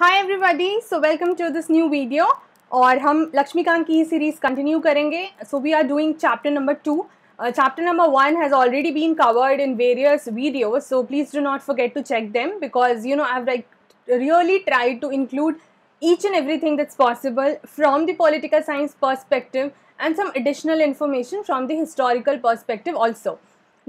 hi everybody so welcome to this new video और हम लक्ष्मीकांत की ही सीरीज कंटिन्यू करेंगे so we are doing chapter number two chapter number one has already been covered in various videos so please do not forget to check them because you know i've like really tried to include each and everything that's possible from the political science perspective and some additional information from the historical perspective also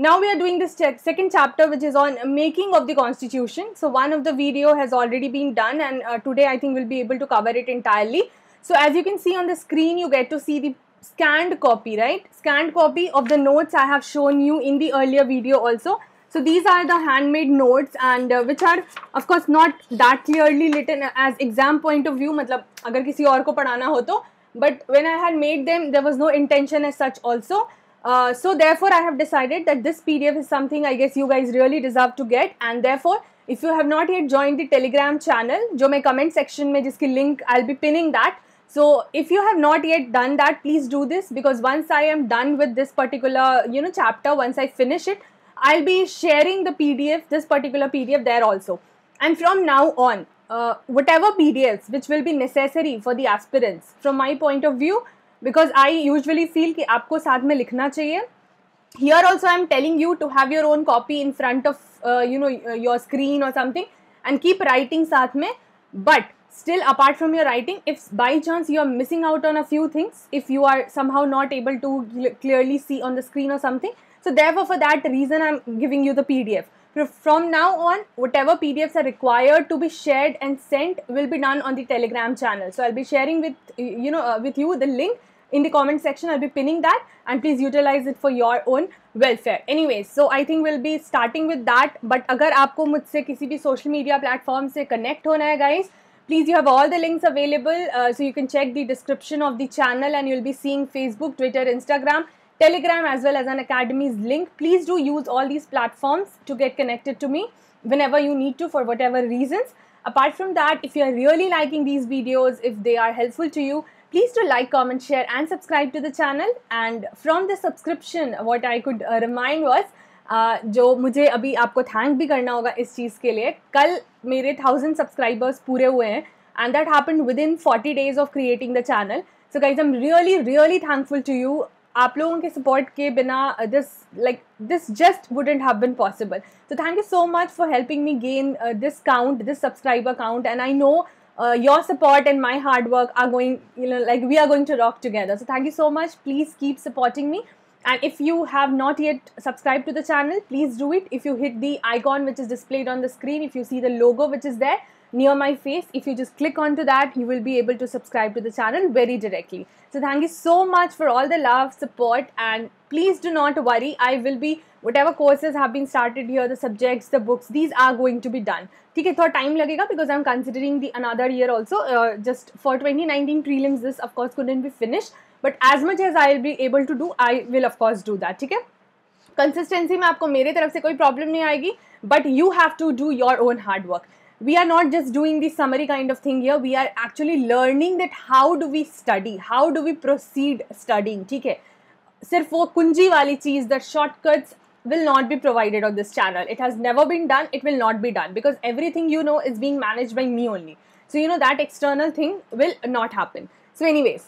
now we are doing this second chapter which is on making of the constitution. So one of the video has already been done and uh, today i think we'll be able to cover it entirely. So as you can see on the screen you get to see the scanned copy right? Scanned copy of the notes i have shown you in the earlier video also. So these are the handmade notes and uh, which are of course not that clearly written as exam point of view. Matlab agar kisi aur ko padhana ho to but when i had made them there was no intention as such also uh, so therefore I have decided that this PDF is something I guess you guys really deserve to get and therefore if you have not yet joined the telegram channel जो मैं comment section में जिसकी link I'll be pinning that so if you have not yet done that please do this because once I am done with this particular you know chapter once I finish it I'll be sharing the PDF this particular PDF there also and from now on uh, whatever PDFs which will be necessary for the aspirants from my point of view because I usually feel कि आपको साथ में लिखना चाहिए। Here also I am telling you to have your own copy in front of you know your screen और something and keep writing साथ में। But still apart from your writing if by chance you are missing out on a few things if you are somehow not able to clearly see on the screen और something so Dev for that reason I am giving you the P D F from now on whatever P D F are required to be share and sent will be done on the Telegram channel so I be sharing with you know with you the link in the comment section i'll be pinning that and please utilize it for your own welfare anyways so i think we'll be starting with that but agar aapko mujhse kisi bhi social media platform se connect hona hai guys please you have all the links available uh, so you can check the description of the channel and you'll be seeing facebook twitter instagram Telegram as well as an academy's link. Please do use all these platforms to get connected to me whenever you need to for whatever reasons. Apart from that, if you are really liking these videos, if they are helpful to you, please do like, comment, share and subscribe to the channel. And from the subscription, what I could uh, remind was uh, जो मुझे अभी आपको thank भी करना होगा इस चीज़ के लिए कल मेरे थाउजेंड सब्सक्राइबर्स पूरे हुए हैं and that happen within forty days of creating the channel so guys am really really thankful to you आप लोगों के सपोर्ट के बिना this like this just wouldn't have been possible so thank you so much for helping me gain uh, this count this subscriber count and i know uh, your support and my hard work are going you know like we are going to rock together so thank you so much please keep supporting me and if you have not yet subscribed to the channel please do it if you hit the icon which is displayed on the screen if you see the logo which is there near my face if you just click onto that you will be able to subscribe to the channel very directly so thank you so much for all the love support and please do not worry i will be whatever courses have been started here the subjects the books these are going to be done ठीक है थोड़ा time लगेगा because I am considering the another year also just for twenty nineteen prelims this of course couldn't be finish but as much as I will be able to do I will of course do that ठीक है consistency में आपको मेरे तरफ़ से कोई problem नहीं आएगी but you have to do your own hard work we are not just doing the summary kind of thing here we are actually learning that how do we study how do we proceed studying ठीक है सिर्फ वो कुंजी वाली चीज the shortcuts will not be provided on this channel it has never been done it will not be done because everything you know is being managed by me only so you know that external thing will not happen so anyways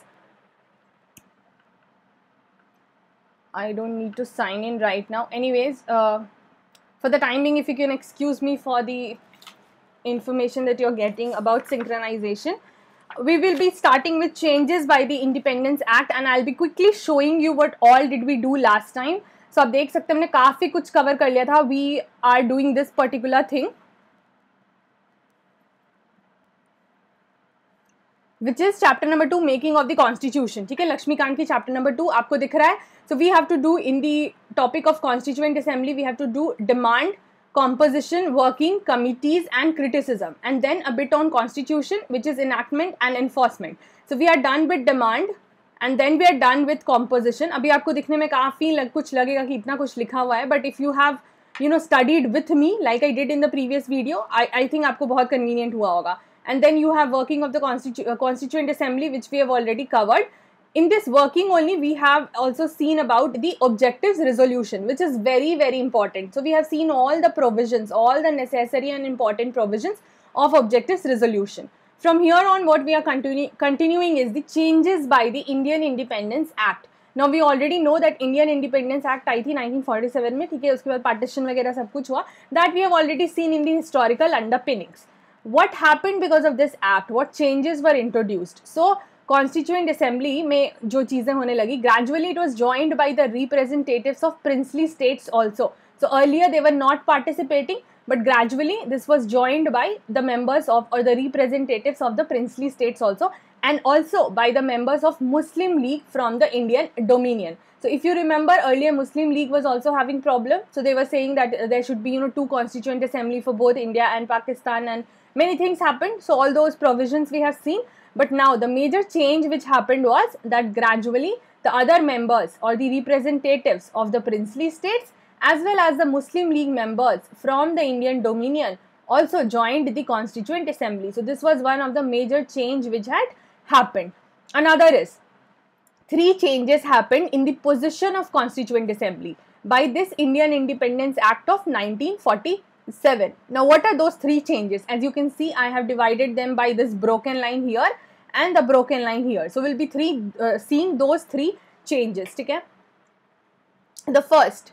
I don't need to sign in right now anyways uh, for the timing if you can excuse me for the information that you're getting about synchronization. We will be starting with changes by the Independence Act and I'll be quickly showing you what all did we do last time. So आप देख सकते हैं हमने काफ़ी कुछ cover कर लिया था we are doing this particular thing which is chapter number two making of the constitution ठीक है लक्ष्मीकांत की चैप्टर नंबर टू आपको दिख रहा है so we have to do in the topic of constituent assembly we have to do demand Composition, working, committees and criticism and then a bit on constitution which is enactment and enforcement. So we are done with demand and then we are done with composition. अभी आपको दिखने में काफ़ी लग, कुछ लगेगा कि इतना कुछ लिखा हुआ है but if you have you know studied with me like I did in the previous video I, I think आपको बहुत convenient हुआ होगा and then you have working of the constitu uh, constituent assembly which we have already covered in this working only we have also seen about the objectives resolution which is very very important so we have seen all the provisions all the necessary and important provisions of objectives resolution. From here on, what we are continu- continuing is the changes by the Indian Independence Act. Now we already know that Indian Independence Act आई थी 1947 में ठीक है उसके बाद partition वगैरह सब कुछ हुआ that we have already seen in the historical underpinnings. What happened because of this act? What changes were introduced? So constituent assembly में जो चीज़ें होने लगी। Gradually it was joined by the representative of princely states also so earlier they were not participating but gradually this was joined by the members of और the representative of the princely states also and also by the members of Muslim League from the Indian dominion so if you remember earlier Muslim League was also having problem so they were saying that there should be you know to constituent assembly for both India and Pakistan and many things happened so all those provisions we have seen but now the major change which happened was that gradually the other members or the representatives of the princely states as well as the Muslim League members from the Indian Dominion also joined the Constituent Assembly. So this was one of the major change which had happened. Another is three changes happened in the position of Constituent Assembly by this Indian Independence Act of 1940 7. Now what are those three changes? As you can see I have divided them by this broken line here and the broken line here. So we'll be three uh, seeing those three changes. Okay? The first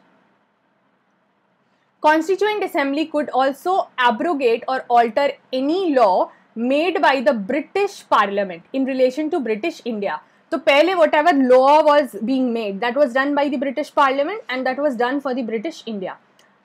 Constituent Assembly could also abrogate or alter any law made by the British Parliament in relation to British India. So, pehle whatever law was being made that was done by the British Parliament and that was done for the British India.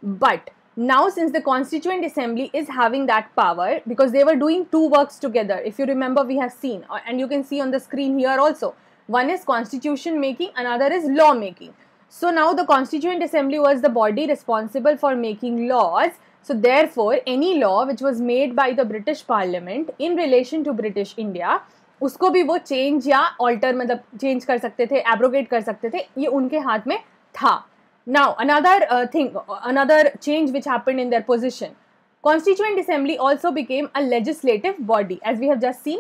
But now since the constituent assembly is having that power because they were doing two works together if you remember we have seen uh, and you can see on the screen here also one is constitution making another is law making so now the constituent assembly was the body responsible for making laws so therefore any law which was made by the british parliament in relation to british india उसको भी वो change या alter मतलब change कर सकते थे abrogate कर सकते थे ये उनके हाथ में था now, another uh, thing, another change which happened in their position. Constituent Assembly also became a legislative body, as we have just seen.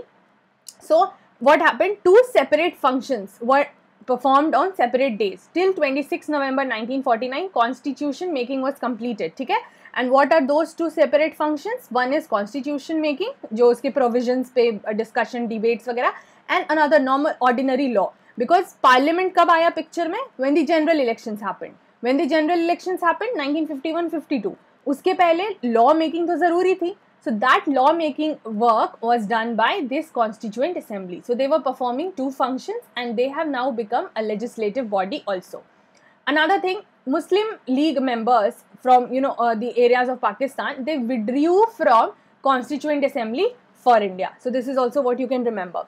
So, what happened? Two separate functions were performed on separate days. Till 26 November 1949, constitution making was completed. Okay? And what are those two separate functions? One is constitution making, जो उसके provisions पे discussion, debates वगैरह, and another normal ordinary law. Because parliament कब आया picture में? When the general elections happened. when the general election happened 1951-52 उसके पहले law making तो ज़रूरी थी so that law making work was done by this constituent assembly so they were performing two functions and they have now become a legislative body also another thing muslim league members from you know uh, the areas of pakistan they withdrew from constituent assembly for india so this is also what you can remember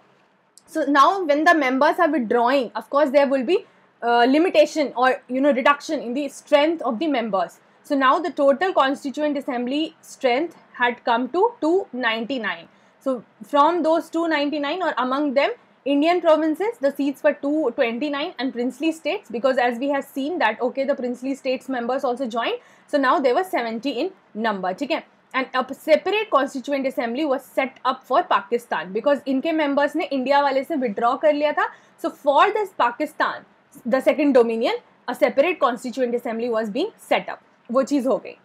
so now when the members are withdrawing of course there will be uh, limitation or you know reduction in the strength of the members. So now the total constituent assembly strength had come to 299. So from those 299 or among them Indian provinces the seats were 229 and princely states because as we have seen that okay the princely states members also joined so now there were 70 in number okay and a separate constituent assembly was set up for Pakistan because इनके members ने India वाले से withdraw कर लिया था so for this Pakistan the second dominion, a separate constituent assembly was being set up. वो चीज़ हो गई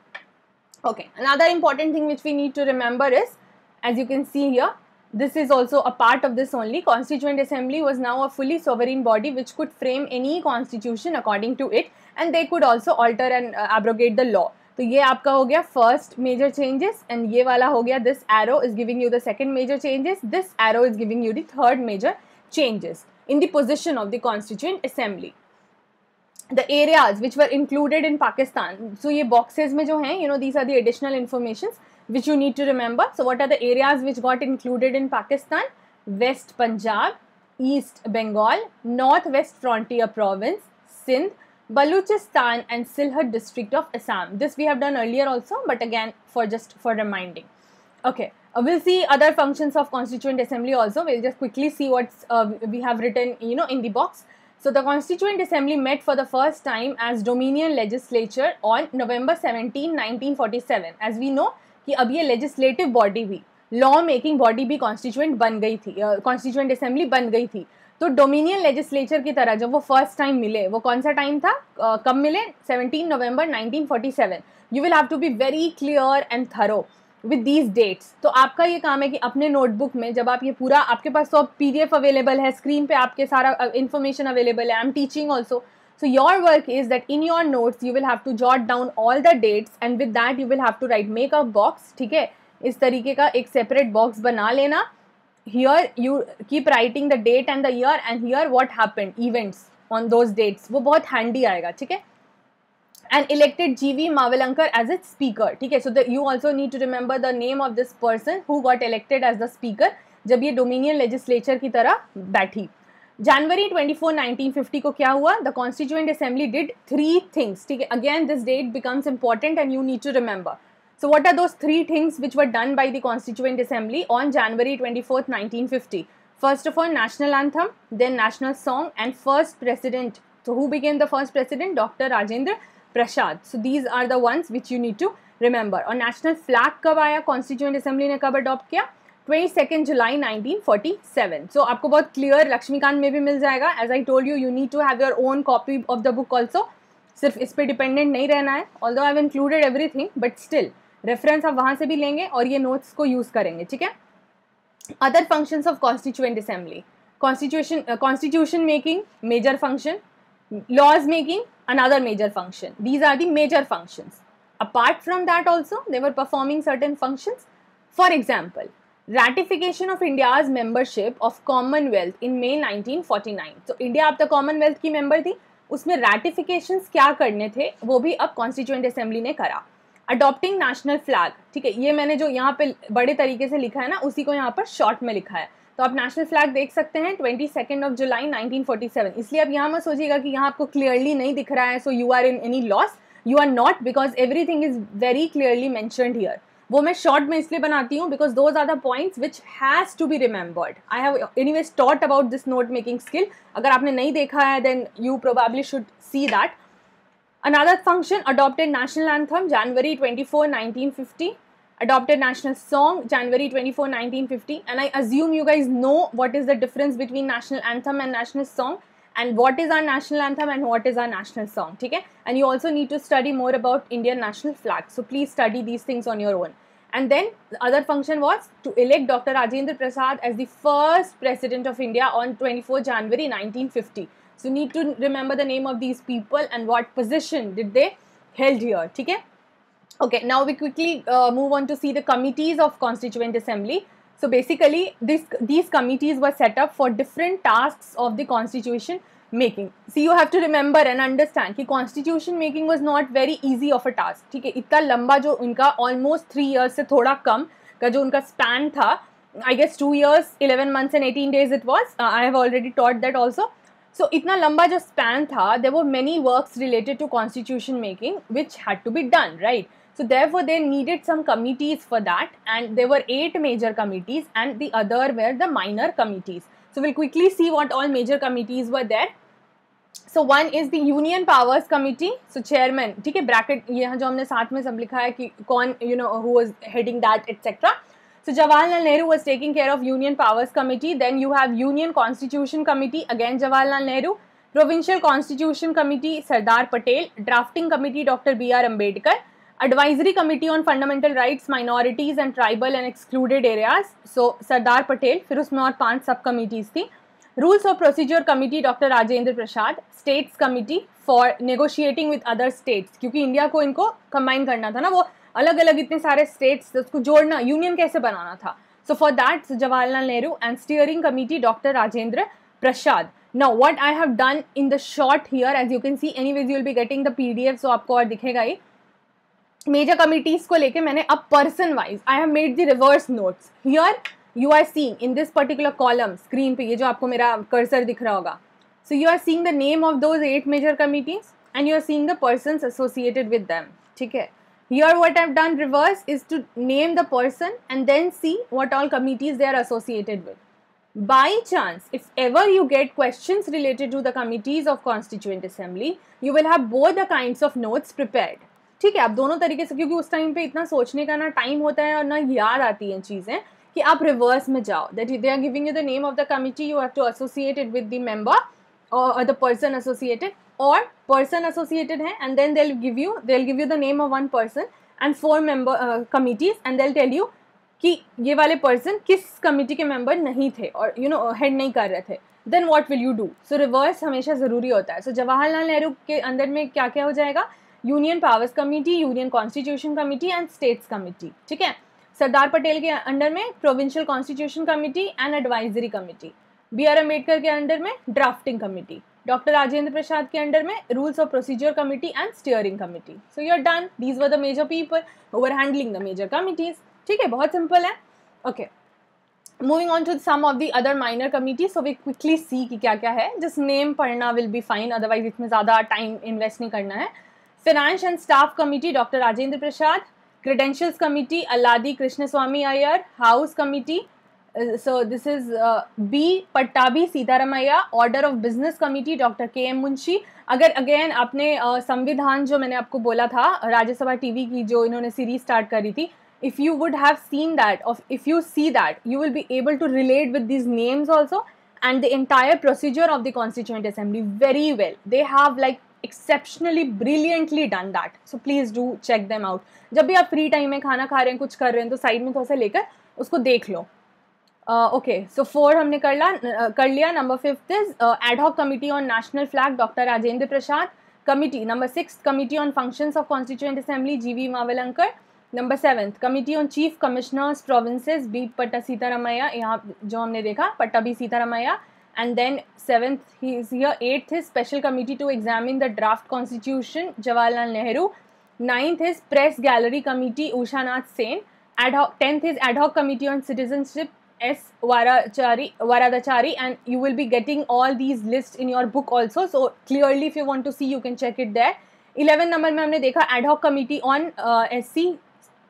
Okay, another important thing which we need to remember is, as you can see here, this is also a part of this only. Constituent Assembly was now a fully sovereign body which could frame any constitution according to it and they could also alter and uh, abrogate the law. तो ये आपका हो गया first major changes and ये वाला हो गया this arrow is giving you the second major changes this arrow is giving you the third major changes in the position of the Constituent Assembly. The areas which were included in Pakistan, so ye boxes mein jo hain, you know, these are the additional informations which you need to remember. So what are the areas which got included in Pakistan? West Punjab, East Bengal, Northwest Frontier Province, Sindh, Baluchistan and Sylhet district of Assam. This we have done earlier also, but again for just for reminding. Okay, uh, we'll see other functions of Constituent Assembly also. We'll just quickly see what uh, we have written, you know, in the box. So the Constituent Assembly met for the first time as Dominion Legislature on November 17, 1947. As we know कि अब ये legislative body भी law making body भी constituent बन गई थी constituent assembly बन गई थी तो डोमिनियन लेजिस्लेचर की तरह जब वो फर्स्ट टाइम मिले वो कौन सा टाइम था uh, कब मिले 17 नवंबर 1947 you will have to be very clear and thorough with these dates तो आपका ये काम है कि अपने नोटबुक में जब आप ये पूरा, आपके पास सब पी डी एफ़ अवेलेबल है स्क्रीन पर आपके सारा इन्फॉर्मेशन अवेलेबल है I am teaching also so your work is that in your notes you will have to jot down all the dates and with that you will have to write make a box ठीक है? इस तरीके का एक separate box बना लेना। Here you keep writing the date and the year and here what happen events on those dates वो बहुत हैंडी आएगा, ठीक है? And elected GV Mavalankar as its speaker ठीक है so that you also need to remember the name of this person who got elected as the speaker जब ये dominion legislature की तरह बैठी जनवरी 24 1950 को क्या हुआ the constituent assembly did three things ठीक है again this date becomes important and you need to remember so what are those three things which were done by the constituent assembly on january 24th 1950 first of all national anthem then national song and first president so who became the first president dr rajendra prasad so these are the ones which you need to remember. और national flag कब आया? Constituent assembly ने कब adopt किया? Twenty second July nineteen forty seven so आपको बहुत clear Laxmikant में भी मिल जाएगा. As I told you you need to have your own copy of the book also सिर्फ़ इस पर डिपेंडेंट नहीं रहना है. Although have included everything but still reference आप वहाँ से भी लेंगे और ये नोट्स को यूज़ करेंगे, ठीक है? Other functions of constituent assembly constitution constitution making major function laws making another major function these are the major functions apart from that also they were performing certain functions for example ratification of India's membership of Commonwealth in May 1949 तो India अब तक Commonwealth की member थी उसमें ratification क्या करने थे वो भी अब कॉन्स्टिट्यूएंट असेंबली ने करा अडॉप्टिंग नेशनल फ्लैग ठीक है ये मैंने जो यहाँ पे बड़े तरीके से लिखा है ना उसी को यहाँ पर शॉर्ट में लिखा है तो आप नेशनल फ्लैग देख सकते हैं ट्वेंटी सेकेंड ऑफ़ जुलाई 1947 इसलिए अब यहाँ मत सोचिएगा कि यहाँ आपको क्लियरली नहीं दिख रहा है so you are in any loss you are not because everything is very clearly mentioned here वो मैं शॉर्ट में इसलिए बनाती हूँ because those are the points which has to be remembered I have anyways taught about this note making skill अगर आपने नहीं देखा है then you probably should see that another function Another function adopted national anthem January 24, 1950. adopted national song January 24, 1950. And I assume you guys know what is the difference between national anthem and national song and what is our national anthem and what is our national song. Okay? And you also need to study more about Indian national flag. So please study these things on your own. And then the other function was to elect Dr. Rajendra Prasad as the first president of India on 24 January 1950. So you need to remember the name of these people and what position did they held here. Okay? Okay, now we quickly uh, move on to see the committees of Constituent Assembly. So basically, this, these committees were set up for different tasks of the constitution making. See, you have to remember and understand कि constitution making was not very easy of a task. ठीक है इतना लंबा जो उनका almost three years से थोड़ा कम का जो उनका span था I guess two years, 11 months and 18 days it was. Uh, I have already taught that also. So so, इतना लंबा जो स्पैन था देर वो many works related to constitution making which had to be done right So therefore they needed some committees for that and there were eight major committees and the other were the minor committees so we'll quickly see what all major committees were there so one is the union powers committee so chairman ठीक है bracket यहाँ जो हमने साथ में सब लिखा है कि कौन you know who was heading that etc So Jawaharlal Nehru was taking care of Union Powers Committee. Then you have Union Constitution Committee, again Jawaharlal Nehru. Provincial Constitution Committee, Sardar Patel. Drafting Committee, Dr. B.R. Ambedkar. Advisory Committee on Fundamental Rights, Minorities and Tribal and Excluded Areas. So Sardar Patel. फिर उसमें और पाँच सब committees थी rules of procedure committee doctor Rajendra Prasad states committee for negotiating with other states क्योंकि India को इनको combine करना था ना वो अलग अलग इतने सारे स्टेट्स उसको जोड़ना यूनियन कैसे बनाना था so for that Jawaharlal Nehru and steering committee doctor Rajendra Prasad now what I have done in the short here as you can see anyways you will be getting the P D F so आपको और दिखेगा ही major committees को लेके मैंने अब person wise I have made the reverse notes here you are seeing in this particular column screen पे, ये जो आपको मेरा कर्सर दिख रहा होगा. So you are seeing the name of those eight major committees and you are seeing the person associated with them ठीक है? Here what have done reverse is to name the person and then see what all committees they are associated with By chance if ever you get questions related to the committees of constituent assembly you will have both the kinds of notes prepared. ठीक है आप दोनों तरीके से क्योंकि उस time पे इतना सोचने का ना टाइम होता है और ना याद आती हैं चीज़ें कि आप रिवर्स में जाओ। That they are giving you the name of the committee you have to associate it with the member or the person associated or person associated hai and then they'll give you they'll give you the name of one person and four member committees and they'll tell you कि ये वाले person किस committee के member नहीं थे और you know head नहीं कर रहे थे। Then what will you do so reverse हमेशा ज़रूरी होता है। सो so, जवाहरलाल नेहरू के अंदर में क्या क्या हो जाएगा? Union powers committee, union constitution committee and states committee, ठीक है? सरदार पटेल के अंडर में, provincial constitution committee and advisory committee, B R Ambedkar के अंडर में, drafting committee, doctor Rajendra Prasad के अंडर में, rules of procedure committee and steering committee. So you are done these were the major people over handling the major committees ठीक है? बहुत simple है। Okay moving on to some of the other minor committee so we quickly see कि क्या क्या है। जिस name पढ़ना विल बी फाइन अदरवाइज़ इसमें ज़्यादा टाइम इन्वेस्ट नहीं करना है। Finance and staff committee doctor Rajendra Prasad credentials committee Alladi Krishnaswami Ayyar house committee so this is B Pattabhi Sitaramayya order of business committee doctor K M Munshi अगर again आपने संविधान जो मैंने आपको बोला था राज्यसभा टीवी की जो इन्होंने सीरीज़ स्टार्ट करी थी if you would have seen that of if you see that you will be able to relate with these names also and the entire procedure of the constituent assembly very well they have like exceptionally brilliantly done that. So, please do check them out. जब भी आप free time में खाना खा रहे हैं, कुछ कर रहे हैं तो साइड में थोड़ा सा लेकर उसको देख लो। ओके सो फोर हमने कर ला कर लिया। Number fifth is ad hoc committee on national flag doctor Rajendra Prasad committee number six committee on functions of constituent assembly G V Mavalankar number seventh committee on chief commissioners provinces B Pattabhi Sitaramayya यहाँ जो हमने देखा Pattabhi Sitaramayya And then seventh here eighth is special committee to examine the draft constitution Jawaharlal Nehru ninth is press gallery committee Ushanath Sen ad hoc tenth is ad hoc committee on citizenship S. Varachari, Varadachari and you will be getting all these lists in your book also. So clearly if you want to see you can check it there. 11 number में हमने देखा ad hoc committee on uh, SC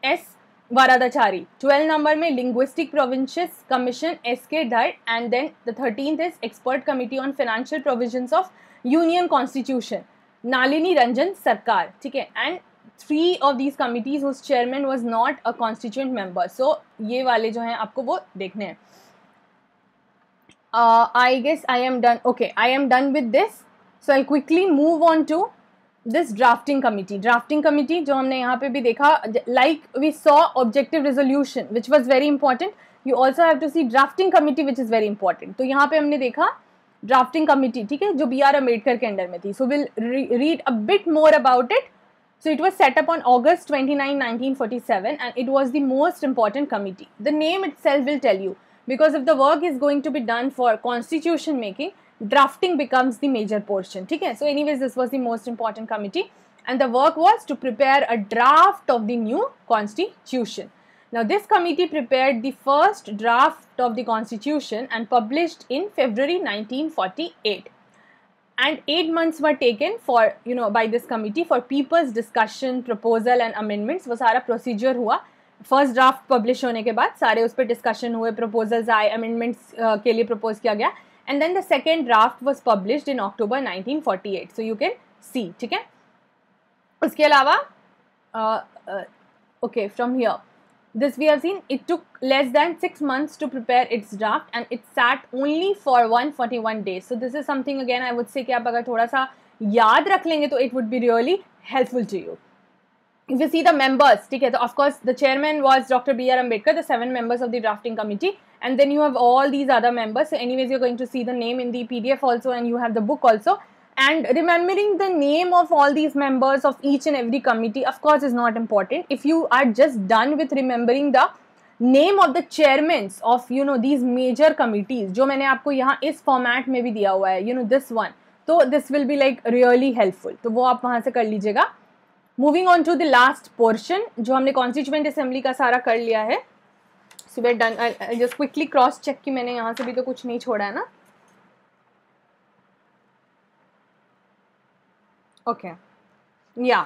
S Varadachari twelve number में linguistic province commission S K Dar and then the thirteenth is expert committee on financial provision of union constitution Nalini Ranjan Sarkar ठीक है? And three of these committees उस chairman was not a constituent member so ये वाले जो हैं आपको वो देखने हैं. I guess I am done okay I am done with this so I quickly move on to this drafting committee drafting committee जो हमने यहाँ पे भी देखा like we saw objective resolution which was very important you also have to see drafting committee which is very important तो यहाँ पे हमने देखा ड्राफ्टिंग कमिटी ठीक है जो बी आर अंबेडकर के अंडर में थी. So will read a bit more about it So it was set up on August 29, 1947 and it was the most important committee. The name itself will tell you. Because if the work is going to be done for constitution making, drafting becomes the major portion. Okay? So anyways, this was the most important committee and the work was to prepare a draft of the new constitution. Now this committee prepared the first draft of the constitution and published in February 1948 and eight months were taken for you know by this committee for people's discussion proposal and amendments वो सारा procedure हुआ first draft publish होने के बाद सारे उस पर discussion हुए प्रपोजल्स आए अमेंडमेंट्स uh, के लिए प्रपोज किया गया And then the second draft was published in October 1948 so you can see ठीक है उसके अलावा okay from here this we have seen it took less than 6 months to prepare its draft and it sat only for 141 days so this is something again i would say कि आप अगर थोड़ा सा याद रख लेंगे तो it would be really helpful to you if you see the members ठीक है तो of course the chairman was Dr. B. R. Ambedkar the seven members of the drafting committee And then you have all these other members so anyways you're going to see the name in the PDF also and you have the book also and remembering the name of all these members of each and every committee of course is not important if you are just done with remembering the name of the chairmen of you know these major committees जो मैंने आपको यहाँ इस format में भी दिया हुआ है you know this one तो this will be like really helpful तो वो आप वहाँ से कर लीजिएगा moving on to the last portion जो हमने कॉन्स्टिट्यूएंट असेंबली का सारा कर लिया है so we done just quickly cross check की मैंने यहाँ से भी तो कुछ नहीं छोड़ा है ना Okay. Yeah.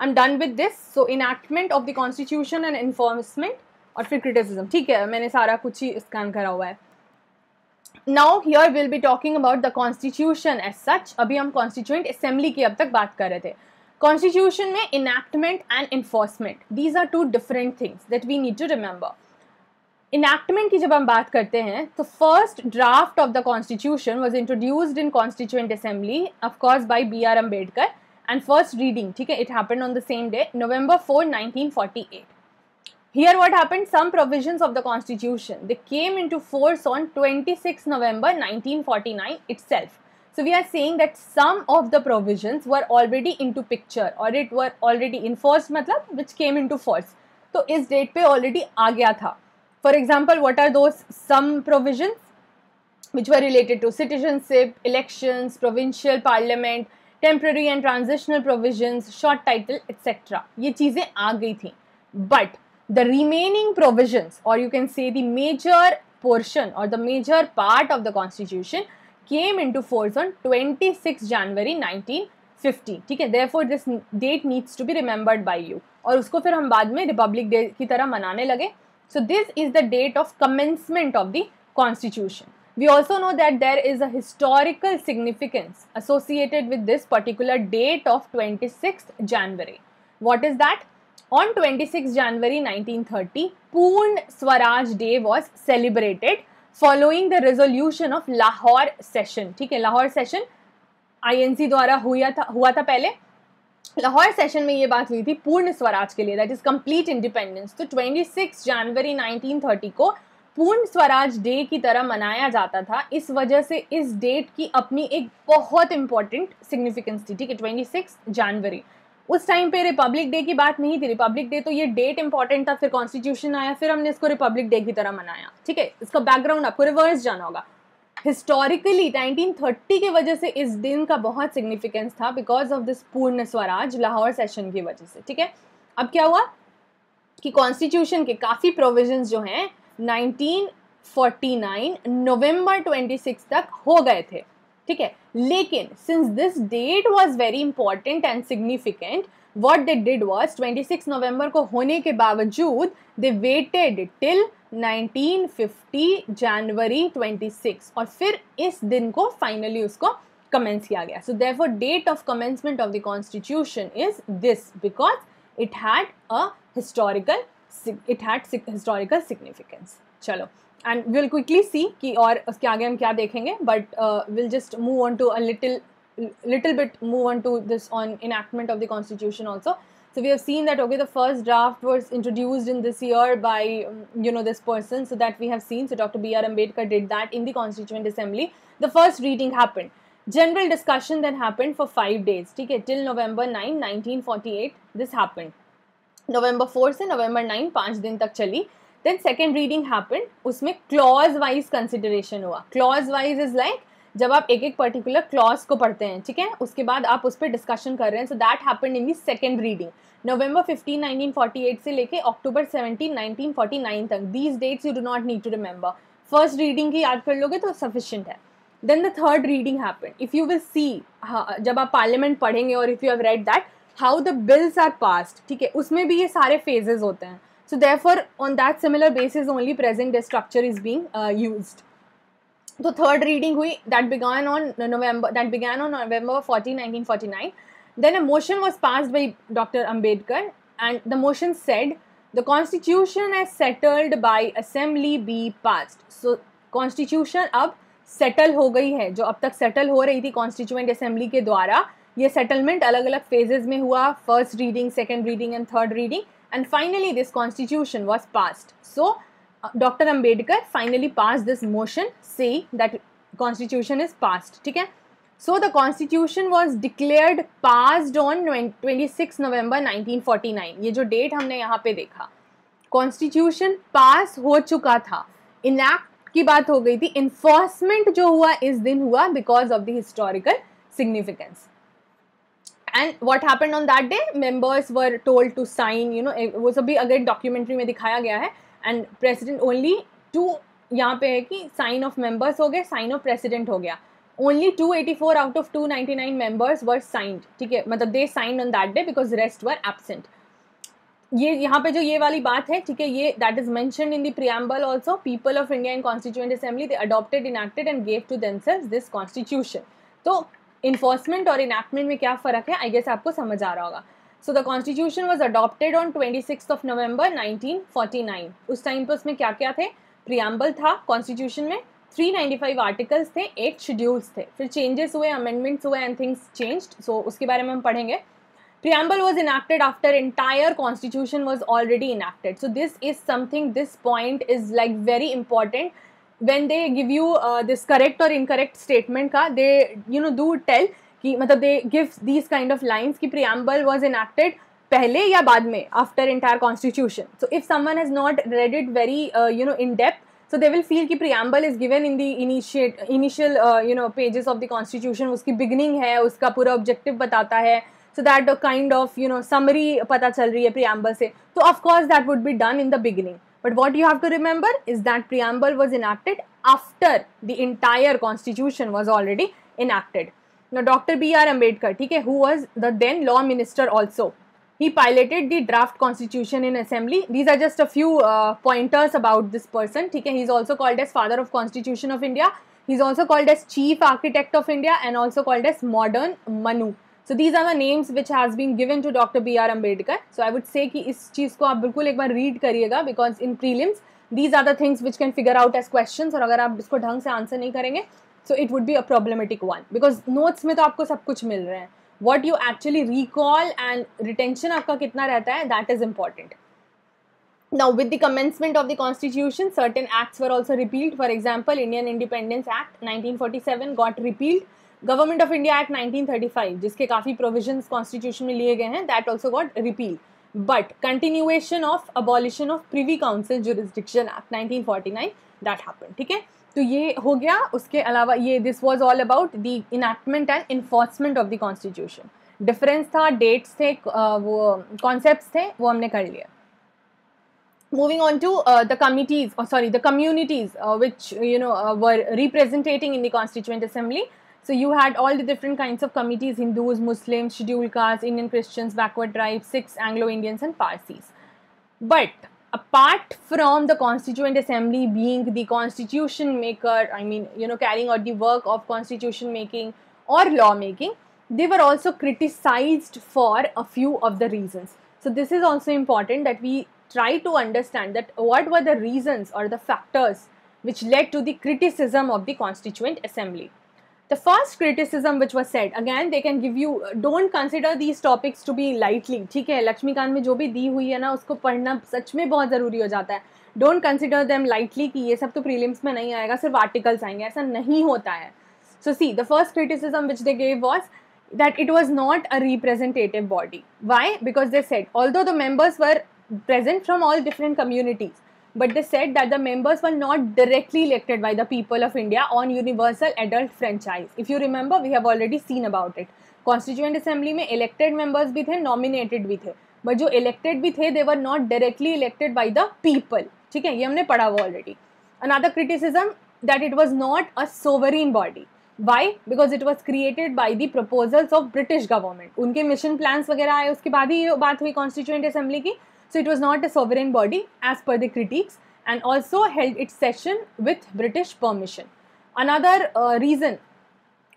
I'm done with this. So, enactment of the constitution and enforcement और फिर criticism. ठीक है, मैंने सारा कुछ ही स्कैन करा हुआ है now here will be talking about the constitution as such अभी हम कॉन्स्टिट्यूंट असेंबली की अब तक बात कर रहे थे कॉन्स्टिट्यूशन में enactment and enforcement these are two different things that we need to remember enactment की जब हम बात करते हैं तो first draft of the constitution was introduced in constituent assembly of course by B R Ambedkar and first reading ठीक है it happened on the same day November 4 1948 here what happened some provisions of the constitution they came into force on 26 November 1949 itself so we are saying that some of the provisions were already into picture or it were already enforced मतलब which came into force तो इस date पे already आ गया था for example what are those some provision which were related to citizenship, elections, provincial parliament, temporary and transitional provisions, short title, etc. ये चीज़ें आ गई थी but the remaining provisions or you can say the major portion or the major part of the constitution came into force on 26 January 1950 ठीक है therefore this date needs to be remembered by you और उसको फिर हम बाद में Republic day की तरह मनाने लगे So this is the date of commencement of the constitution we also know that there is a historical significance associated with this particular date of 26th January. What is that? On 26 January 1930, Purn Swaraj Day was celebrated following the resolution of Lahore session. ठीक है Lahore session INC द्वारा हुआ था हुआ था पहले Lahore session में ये बात हुई थी पूर्ण स्वराज के लिए दैट इज़ कंप्लीट इंडिपेंडेंस तो 26 जनवरी 1930 को पूर्ण स्वराज डे की तरह मनाया जाता था। इस वजह से इस डेट की अपनी एक बहुत इंपॉर्टेंट सिग्निफिकेंस थी, ठीक है ट्वेंटी सिक्स जनवरी उस टाइम पे रिपब्लिक डे की बात नहीं थी। रिपब्लिक डे तो ये डेट इंपॉर्टेंट था, फिर कॉन्स्टिट्यूशन आया, फिर हमने इसको रिपब्लिक डे की तरह मनाया, ठीक है? इसका बैकग्राउंड आपको रिवर्स जाना होगा। हिस्टोरिकली 1930 की वजह से इस दिन का बहुत सिग्निफिकेंस था because of this Purna Swaraj Lahore session की वजह से, ठीक है? अब क्या हुआ? कि कॉन्स्टिट्यूशन के काफ़ी प्रोविजंस जो हैं 1949 नवंबर 26 तक हो गए थे, ठीक है? लेकिन since this date was very important and significant what they did was 26 नवंबर को होने के बावजूद दे वेटेड टिल 1950 जनवरी 26 और फिर इस दिन को फाइनली उसको कमेंस किया गया। So their date of commencement of the constitution is this because it had a historical it had historical significance चलो एंड विल क्विकली सी कि और उसके आगे हम क्या देखेंगे but will just move on to a little little bit move on to this on enactment of the constitution also. so we have seen that okay the first draft was introduced in this year by um, you know this person so that we have seen so dr b r ambedkar did that in the constituent assembly the first reading happened general discussion then happened for 5 days okay till november 9 1948 this happened november 4 से november 9 पाँच दिन तक चली then second reading happened उसमें clause wise consideration हुआ clause wise is like जब आप एक एक पर्टिकुलर क्लॉज को पढ़ते हैं, ठीक है? उसके बाद आप उस पर डिस्कशन कर रहे हैं so that happen in the second reading नवंबर 15 1948 से लेके अक्टूबर 17 1949 तक. These dates you do not need to remember first reading की याद कर लोगे तो सफिशियंट है. Then the third reading happen if you will see जब आप पार्लियामेंट पढ़ेंगे और if you have read that how the bills are passed ठीक है? उसमें भी ये सारे फेजेज होते हैं. So therefore on that similar basis only present structure is being used तो थर्ड रीडिंग हुई that began on November that began on November 14 1949 then a motion was passed by dr ambedkar and the motion said, the constitution as settled by assembly be passed. So, constitution अब settle हो गई है। जो अब तक settle हो रही थी कॉन्स्टिट्यूएंट असेंबली के द्वारा, ये सेटलमेंट अलग अलग फेजेस में हुआ। First reading second reading and third reading and finally this constitution was passed so Dr. Ambedkar finally pass this motion saying that constitution is passed. ठीक है So, the constitution was declared passed on 26 November 1949. ये जो date हमने यहाँ पे देखा constitution पास हो चुका था इनैक्ट की बात हो गई थी इन्फोर्समेंट जो हुआ इस दिन हुआ because of the historical significance and what happen on that day members were told to sign you know वो सभी अगर डॉक्यूमेंट्री में दिखाया गया है एंड प्रेसिडेंट ओनली टू यहाँ पे है कि साइन ऑफ़ मेंबर्स हो गए साइन ऑफ़ प्रेसिडेंट हो गया। Only two eighty four out of two ninety nine members were signed ठीक है? मतलब they sign on that day because rest were absent ये, यहाँ पे जो ये वाली बात है, ठीक है, ये that is mention in the preamble also people of India in constituent assembly they adopted enacted and gave to themselves this constitution तो इन्फोर्समेंट और इनैक्टमेंट में क्या फ़र्क है? आई गेस आपको समझ आ रहा होगा। So the constitution was adopted on twenty six of November nineteen forty nine उस टाइम पर उसमें क्या क्या थे? प्रियम्बल था कॉन्स्टिट्यूशन में। थ्री नाइन्टी फाइव आर्टिकल्स थे एट शेड्यूल्स थे। फिर चेंजेस हुए अमेंडमेंट्स हुए एंड थिंग्स चेंज्ड सो उसके बारे में हम पढ़ेंगे। Preamble was enacted after entire constitution was already enacted so this is something this point is like very important when they give you this correct और incorrect statement का they you know do tell कि मतलब they give these kind of lines कि preamble was enacted पहले या बाद में after entire constitution so if someone has not read it very you know in depth so they will feel कि preamble is given in the initiate initial you know pages of the constitution उसकी beginning है, उसका पूरा objective बताता है. So that kind of you know summary पता चल रही है प्रियम्बल से. तो of course that would be done in the beginning but what you have to remember is that preamble was enacted after the entire constitution was already enacted ना doctor B R Ambedkar ठीक है who was the then law minister also he piloted the draft constitution in assembly these are just a few pointers about this person ठीक है. He is also called as father of constitution of India he is also called as chief architect of India and also called as modern Manu so these are the names which has been given to doctor B R Ambedkar so I would say इस चीज़ को आप बिल्कुल एक बार read करिएगा because in prelims these are the things which can figure out as question और अगर आप इसको ढंग से आंसर नहीं करेंगे so it would be a problematic one because notes में तो आपको सब कुछ मिल रहे हैं। What you actually recall and retention आपका कितना रहता है that is important now with the commencement of the constitution certain acts were also repealed for example Indian independence act nineteen forty seven got repealed government of India act nineteen thirty five जिसके काफ़ी provision constitution में लिए गए हैं that also got repealed but continuation of abolition of privy council jurisdiction act nineteen forty nine that happen ठीक है? तो ये हो गया। उसके अलावा ये this was all about the enactment and enforcement of the constitution difference था डेट्स थे वो कॉन्सेप्ट थे, वो हमने कर लिया। Moving on to the committees sorry the communities which you know were representating in the constituent assembly so you had all the different kind of committees Hindus Muslim schedule caste Indian Christian backward tribe six Anglo Indians and Parsis but apart from the constituent assembly being the constitution maker i mean you know carrying out the work of constitution making or law making they were also criticized for a few of the reasons. So this is also important that we try to understand that what were the reasons or the factors which led to the criticism of the constituent assembly the first criticism which was said again they can give you don't consider these topics to be lightly ठीक है लक्ष्मीकांत में जो भी दी हुई है ना उसको पढ़ना सच में बहुत ज़रूरी हो जाता है डोंट कंसिडर देम लाइटली कि ये सब तो प्रीलिम्स में नहीं आएगा सिर्फ़ आर्टिकल्स आएँगे ऐसा नहीं होता है so see the first criticism which they gave was that it was not a representative body. Why? Because they said, although the members were present from all different communities, but they said that the members were not directly elected by the people of India on universal adult franchise. If you remember, we have already seen about it. Constituent Assembly में elected members भी थे, nominated भी थे. But जो elected भी थे, they were not directly elected by the people. ठीक है ये हमने पढ़ा हुआ already. Another criticism that it was not a sovereign body. Why? Because it was created by the proposals of British government. उनके mission plans वगैरह आए उसके बाद ही ये बात हुई Constituent Assembly की So it was not a sovereign body as per the critiques and also held its session with British permission. Another uh, reason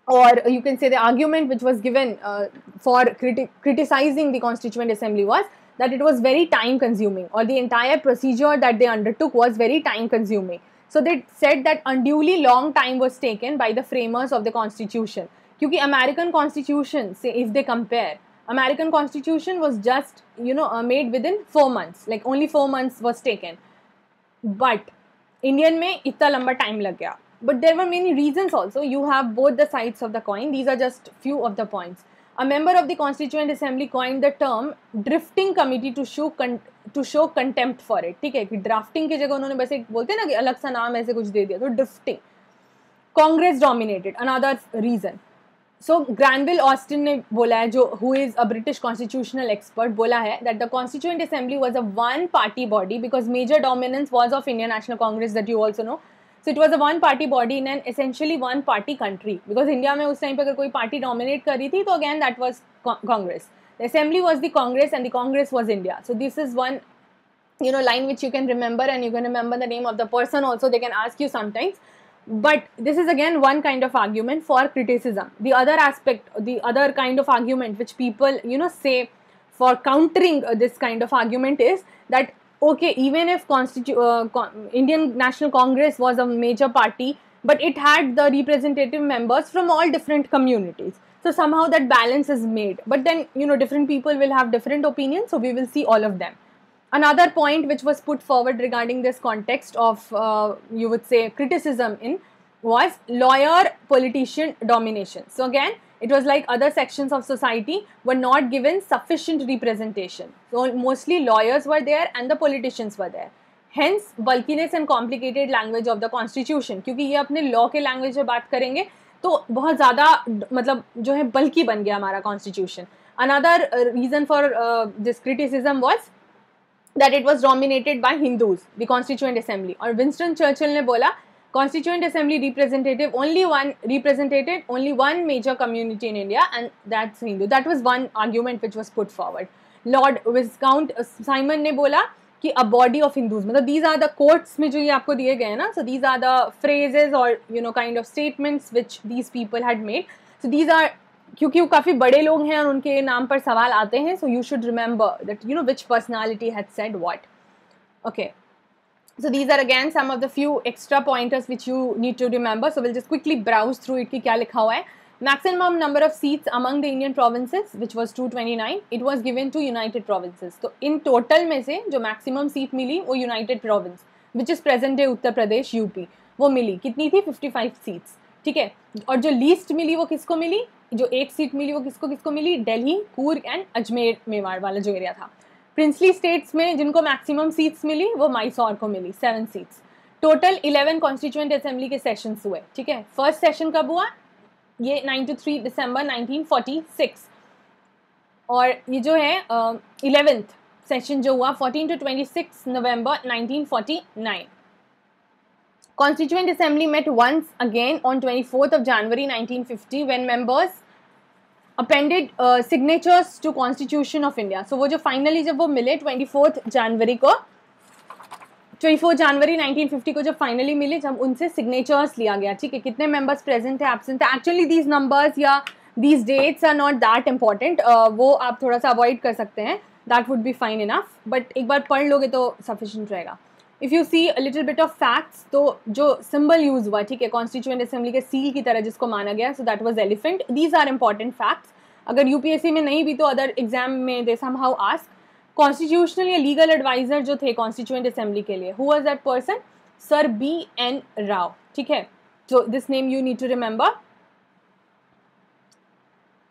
or you can say the argument which was given uh, for criti criticizing the Constituent Assembly was that it was very time consuming or the entire procedure that they undertook was very time consuming. So they said that unduly long time was taken by the framers of the constitution. Because American constitution, say if they compare, American constitution was just you know uh, made within four months like only four months was taken but Indian में इतना लंबा time लग गया but there were many reasons also you have both the sides of the coin these are just few of the points a member of the constituent assembly coined the term drifting committee to show con- to show contempt for it ठीक है कि drafting की जगह उन्होंने वैसे बोलते हैं ना कि अलग सा नाम ऐसे कुछ दे दिया तो drifting Congress dominated another reason so Granville Austin ने बोला है, जो who is a British constitutional expert बोला है that the constituent assembly was a one party body because major dominance was of Indian National Congress that you also know so it was a one party body in an essentially one party country because India में उस time पर अगर कोई party dominate कर रही थी तो again that was Congress the assembly was the Congress and the Congress was India so this is one you know, line which you can remember and you can remember the name of the person also. They can ask you sometimes. But this is again one kind of argument for criticism. The other aspect the other kind of argument which people you know say for countering uh, this kind of argument is that okay even if constitu- uh, Con- indian national congress was a major party but it had the representative members from all different communities. So somehow that balance is made. But then you know different people will have different opinions so we will see all of them another point which was put forward regarding this context of uh, you would say criticism in was lawyer politician domination so again it was like other sections of society were not given sufficient representation so mostly lawyers were there and the politicians were there hence bulkiness and complicated language of the constitution क्योंकि ये अपने law के language में बात करेंगे तो बहुत ज़्यादा मतलब जो है बल्कि बन गया हमारा constitution another reason for this criticism was that it was dominated by Hindus the constituent assembly और विंस्टन चर्चिल ने बोला constituent assembly representative only one representated only one major community in India and that's Hindu that was one argument which was put forward lord viscount Simon ने बोला कि a body of Hindus मतलब these are the quotes में जो ये आपको दिए गए हैं ना so these are the phrases और you know kind of statements which these people had made so these are क्योंकि वो काफ़ी बड़े लोग हैं और उनके नाम पर सवाल आते हैं so you should remember that you know which personality hath said what okay so these are again some of the few extra pointers which you need to remember so will just quickly browse through it कि क्या लिखा हुआ है. Maximum number of seats among the Indian provinces which was two twenty nine it was given to United Provinces तो इन total में से जो maximum seat मिली, वो United Province which is present है उत्तर प्रदेश यूपी वो मिली, कितनी थी? फिफ्टी फाइव सीट्स ठीक है? और जो लीस्ट मिली, वो किसको मिली? जो एक सीट मिली वो किसको किसको मिली? दिल्ली कूर्ग एंड अजमेर मेवाड़ वाला जो एरिया था। प्रिंसली स्टेट्स में जिनको मैक्सिमम सीट्स मिली वो माइसौर को मिली seven seats total eleven constituent assembly के सेशंस हुए ठीक है? फ़र्स्ट सेशन कब हुआ? ये नाइन टू थ्री दिसंबर 1946 और ये जो है इलेवेंथ uh, सेशन जो हुआ 14 to twenty 26 November 1949 Constituent Assembly met once again on 24th of January 1950 when members uh, signatures to Constitution of India. So वो जो finally जब वो मिले 24th जनवरी को ट्वेंटी फोर जनवरी 1950 को जब फाइनली मिले जब उनसे सिग्नेचर्स लिया गया ठीक है? कितने मेंबर्स प्रेजेंट थे एबसेंट थे एक्चुअली दीज नंबर्स या these dates are not that important वो आप थोड़ा सा अवॉइड कर सकते हैं. That would be fine enough but एक बार पढ़ लोगे तो सफिशेंट रहेगा. If you see little bit of facts तो जो सिंबल यूज़ हुआ, ठीक है कॉन्स्टिट्यूएंट असेंबली के सील की तरह जिसको माना गया so that was elephant these are important facts अगर यूपीएससी में नहीं भी तो अदर एग्ज़ाम में they some how ask constitutional या लीगल एडवाइजर जो थे कॉन्स्टिट्यूएंट असेंबली के लिए who was that person sir B N Rau ठीक है? जो this name you need to remember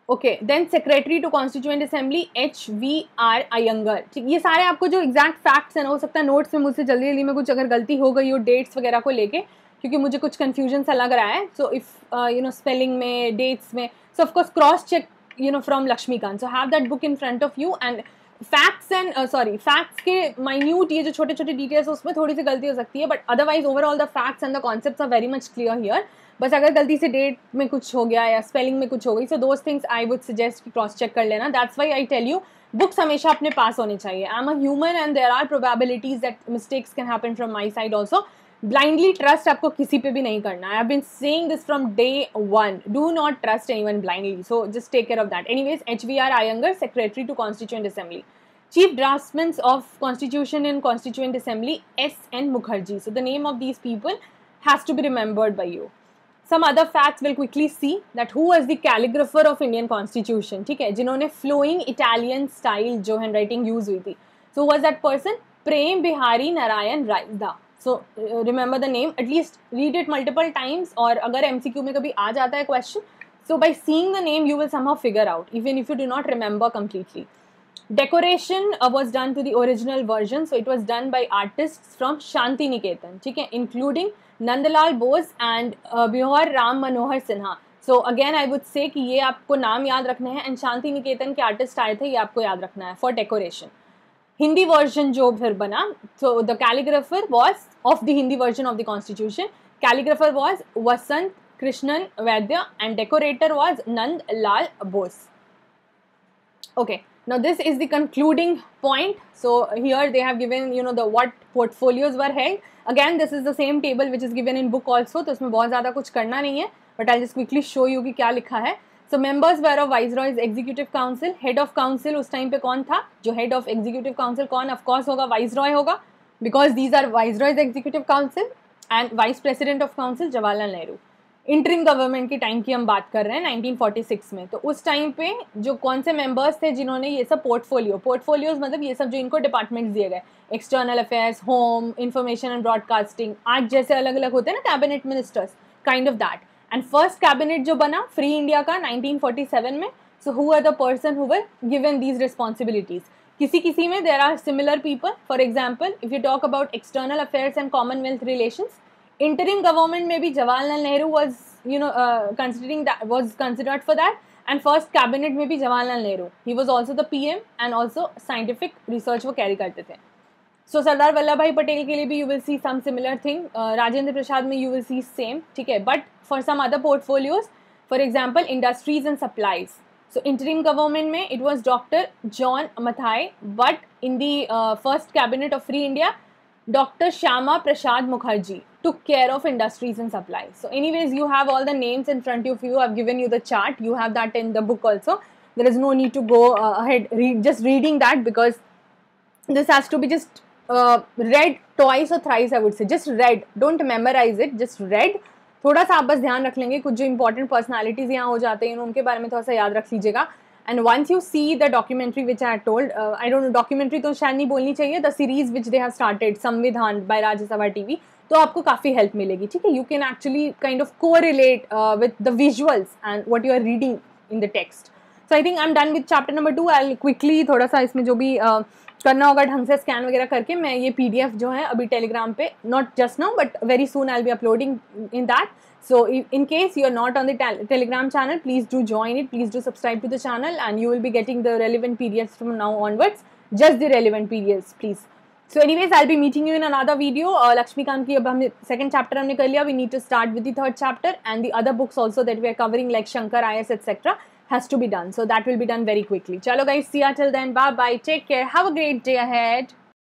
okay then secretary to constituent assembly H V R Iyengar ठीक, ये सारे आपको जो एग्जैक्ट फैक्ट्स हैं हो सकता है नोट्स में मुझसे जल्दी जल्दी में कुछ अगर गलती हो गई हो डेट्स वगैरह को लेके, क्योंकि मुझे कुछ कन्फ्यूज़न सा लग रहा है। So if you know spelling में डेट्स में so of course cross check you know from Laxmikanth so have that book in front of you and facts and sorry facts के माइन्यूट ये जो छोटे छोटे डिटेल्स उसमें थोड़ी सी गलती हो सकती है but otherwise overall the facts and the concept are very much clear here बस अगर गलती से डेट में कुछ हो गया या स्पेलिंग में कुछ हो गई so those things I would suggest cross check कर लेना that's why I tell you books हमेशा अपने पास होने चाहिए I am human and there are probabilities that mistakes can happen from my side also blindly trust आपको किसी पे भी नहीं करना I been saying this from day one do not trust any one blindly so just take care of that anyways H V R Iyengar secretary to constituent assembly Chief Draftsmen of Constitution in Constituent Assembly, S. N. Mukherjee. So the name of these people has to be remembered by you. Some other facts will quickly see that who is the calligrapher of Indian constitution ठीक है, जिन्होंने flowing Italian style जो hand writing use हुई थी. So was that person Prem Behari Narain Raizada so remember the name at least read it multiple times और अगर M C Q में कभी आ जाता है question so by seeing the name you will somehow figure out even if you do not remember completely decoration was done to the original version so it was done by artist from Shanti Niketan ठीक है including Nandalal Bose and uh, Ram Manohar Sinha. So again I would say कि ये आपको नाम याद रखने हैं and Shanti Niketan के आर्टिस्ट आए थे ये आपको याद रखना है फॉर डेकोरेशन हिंदी वर्जन जो फिर बना so the calligrapher was of the Hindi version of the constitution calligrapher was Vasant Krishnan Vaidya and decorator was Nand Lal Bose okay now this is the concluding point so here they have given you know the what portfolios were held again this is the same table which is given in book also तो उसमें बहुत ज़्यादा कुछ करना नहीं है but I just quickly show you कि क्या लिखा है। So members were of viceroy's executive council head of council उस टाइम पे कौन था? जो हेड ऑफ़ एग्जीक्यूटिव काउंसिल कौन? ऑफकोर्स होगा वाइज रॉय होगा because these are viceroy's executive council and vice president of council Jawaharlal Nehru interim government के time की हम बात कर रहे हैं 1946 में। तो उस टाइम पे जो कौन से मेंबर्स थे जिन्होंने ये सब पोर्टफोलियो, पोर्टफोलियोज मतलब ये सब जो इनको डिपार्टमेंट्स दिए गए external affairs home information and broadcasting आज जैसे अलग अलग होते हैं ना cabinet ministers kind of that and first cabinet जो बना फ्री इंडिया का 1947 में so who are the person who were given these responsibilities किसी किसी में there are similar people for example if you talk about external affairs and commonwealth relations interim government में भी Jawaharlal Nehru was you know considering was considered for that and first cabinet में भी जवाहरलाल नेहरू ही was also the P M and also scientific research वो carry करते थे. So Sardar Vallabh Bhai Patel के लिए भी you will see some similar thing Rajendra Prasad में you will see same ठीक है? But for some other portfolios for example industries and supplies so interim government में it was doctor John Mathai but in the first cabinet of free India doctor Shyama Prasad Mukherjee took care of industries and supplies. So anyways, you have all the names in front of you. I've given you the chart. You have that in the book also. There is no need to go uh, ahead read just reading that because this has to be just uh, read twice or thrice I would say. Just read. Don't memorize it. Just read. थोड़ा सा आप बस ध्यान रख लेंगे कुछ जो important personalities यहाँ हो जाते हैं उनके बारे में थोड़ा सा याद रख लीजिएगा and once you see the documentary which I told I don't know documentary तो शायद नहीं बोलनी चाहिए the series which they have started Samvidhaan by Rajya Sabha TV तो आपको काफ़ी हेल्प मिलेगी, ठीक है? You can actually kind of correlate with the visuals and what you are reading in the text so I think I am done with chapter number two I quickly थोड़ा सा इसमें जो भी करना होगा ढंग से स्कैन वगैरह करके मैं ये पीडीएफ जो है अभी टेलीग्राम पे not just now but very soon I'll be uploading in that so in case you are not on the Telegram channel please do join it please do subscribe to the channel and you will be getting the relevant periods from now onwards just the relevant periods please so anyways i'll be meeting you in another video uh, lakshmi kant ki ab hum second chapter humne kar liya we need to start with the third chapter and the other books also that we are covering like shankar is etc has to be done so that will be done very quickly chalo guys see you till then bye bye take care have a great day ahead